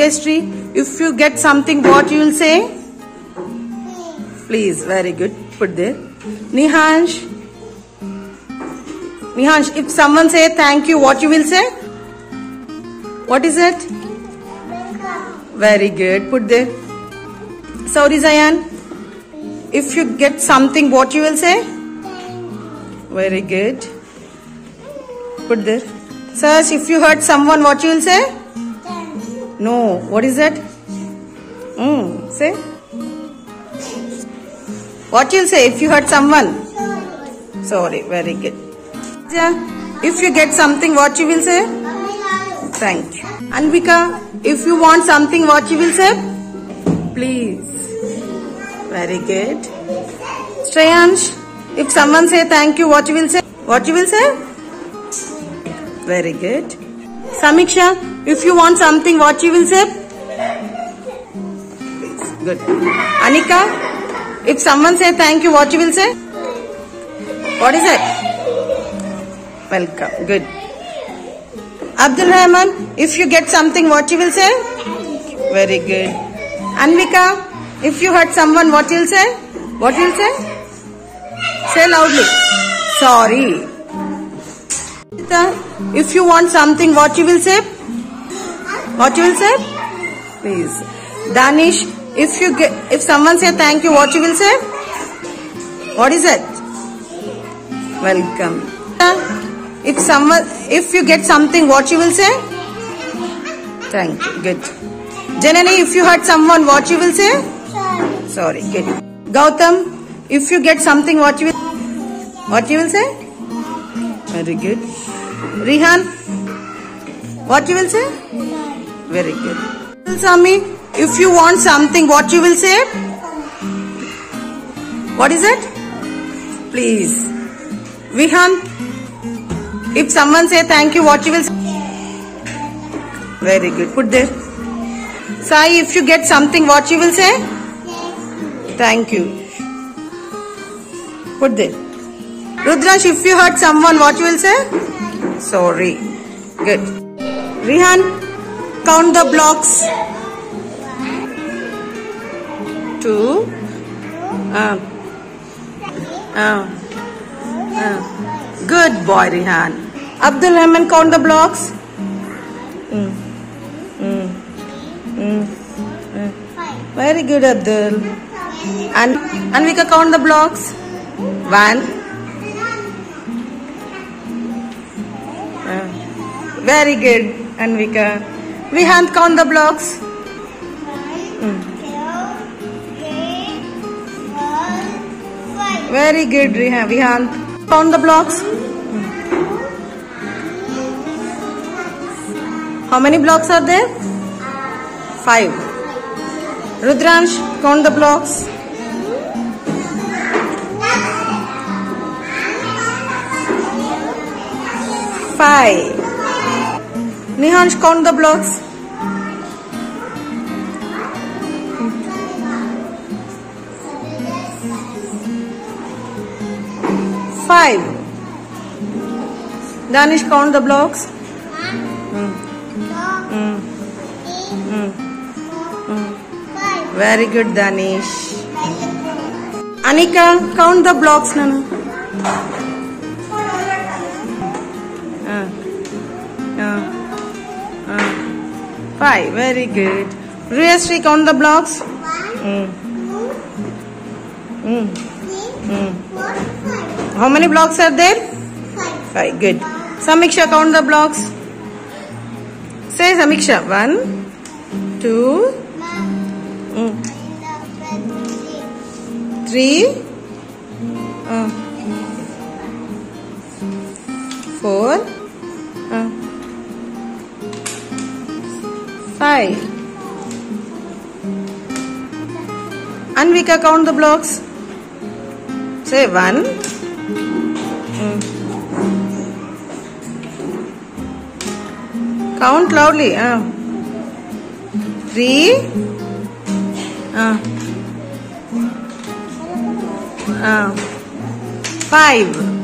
Riyashree, if you get something, what you will say? Please, very good. Put there. Nihansh. Nihansh, if someone say thank you, what you will say? What is it? Very good. Put there. Sauri Zayan, if you get something, what you will say? Very good. Put there. Sash, if you hurt someone, what you will say? No. What is that? Mm, say. What you'll say if you hurt someone? Sorry, very good. If you get something, what you will say? Thank you. Anvika, if you want something, what you will say? Please. Very good. Shreyansh, if someone say thank you, what you will say? What you will say? Very good. Samiksha, if you want something, what you will say? Good. Anika, if someone say thank you, what you will say? What is it? Welcome. Good. Abdul Rahman, if you get something, what you will say? Very good. Anvika, if you hurt someone, what you will say? What you will say? Say loudly. Sorry. If you want something, what you will say? What you will say? Please. Danish, if you get, if someone say thank you, what you will say? What is it? Welcome. If someone, if you get something, what you will say? Thank you. Good. Janani, if you hurt someone, what you will say? Sorry. Good. Gautam, if you get something, what you will, what you will say? Very good. Rihan, what you will say? Very good. Sami, if you want something, what you will say? What is it? Please. Vihan, if someone say thank you, what you will say? Very good. Put there. Sai, if you get something, what you will say? Thank you. Put there. Rudrash, if you hurt someone, what you will say? Sorry. Good. Rihan, count the blocks. Two. Uh, uh, uh. Good boy, Rihan. Abdul Rahman, count the blocks. Mm. Mm. Mm. Mm. Very good, Abdul. And Anvika, count the blocks. One. Uh, very good, Anvika. Vihan, count the blocks. Mm. Very good, Rihan. Vihan, count the blocks. How many blocks are there? Five. Rudransh, count the blocks. Five. Nihansh, count the blocks. Five. Danish, count the blocks. Very good, Danish. Anika, count the blocks, Nana. Five, very good. Riyashree, count the blocks. Mm. Mm. Mm. How many blocks are there? Five, good. Samiksha, count the blocks. Say Samiksha. One, two, mm, three, uh, four, uh, five. And we can count the blocks. Say one. Mm. Count loudly. Uh. Three. Uh. Uh. Five.